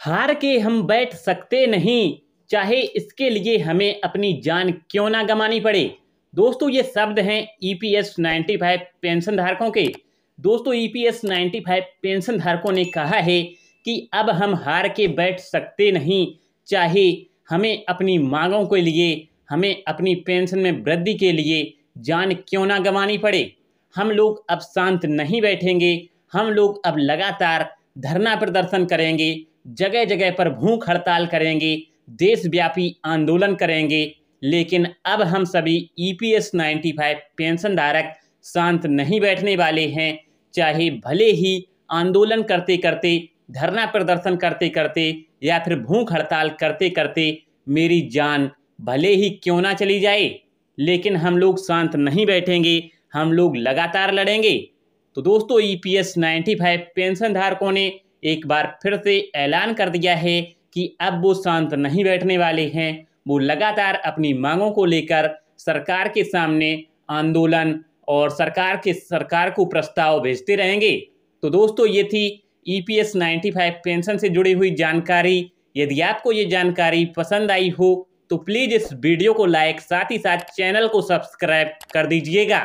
हार के हम बैठ सकते नहीं। चाहे इसके लिए हमें अपनी जान क्यों ना गंवानी पड़े। दोस्तों, ये शब्द हैं ईपीएस 95 पेंशन धारकों के। दोस्तों ईपीएस 95 पेंशन धारकों ने कहा है कि अब हम हार के बैठ सकते नहीं। चाहे हमें अपनी मांगों के लिए, हमें अपनी पेंशन में वृद्धि के लिए जान क्यों ना गंवानी पड़े। हम लोग अब शांत नहीं बैठेंगे। हम लोग अब लगातार धरना प्रदर्शन करेंगे। जगह जगह पर भूख हड़ताल करेंगे, देशव्यापी आंदोलन करेंगे। लेकिन अब हम सभी E P S ninety five pension धारक शांत नहीं बैठने वाले हैं। चाहे भले ही आंदोलन करते करते धरना प्रदर्शन करते करते या फिर भूख हड़ताल करते करते मेरी जान भले ही क्यों ना चली जाए, लेकिन हम लोग शांत नहीं बैठेंगे, हम लोग लगातार लड़ेंगे। तो दोस्तों E P S ninety five pension धारकों ने एक बार फिर से ऐलान कर दिया है कि अब वो शांत नहीं बैठने वाले हैं। वो लगातार अपनी मांगों को लेकर सरकार के सामने आंदोलन और सरकार के, सरकार को प्रस्ताव भेजते रहेंगे। तो दोस्तों, ये थी E P S ninety five pension से जुड़ी हुई जानकारी। यदि आपको ये जानकारी पसंद आई हो तो प्लीज़ इस वीडियो को लाइक, साथ ही साथ चैनल को सब्सक्राइब कर दीजिएगा।